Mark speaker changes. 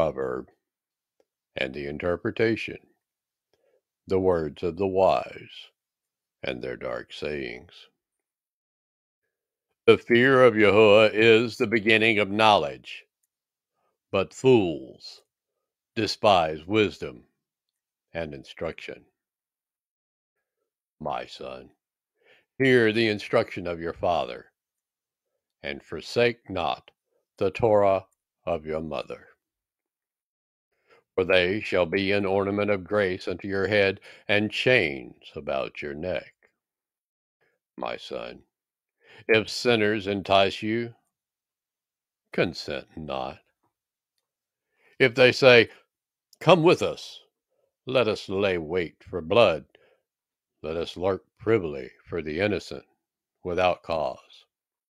Speaker 1: proverb, and the interpretation, the words of the wise, and their dark sayings. The fear of Yahuwah is the beginning of knowledge, but fools despise wisdom and instruction. My son, hear the instruction of your father, and forsake not the Torah of your mother. For they shall be an ornament of grace unto your head, and chains about your neck. My son, if sinners entice you, consent not. If they say, Come with us, let us lay wait for blood, let us lurk privily for the innocent without cause.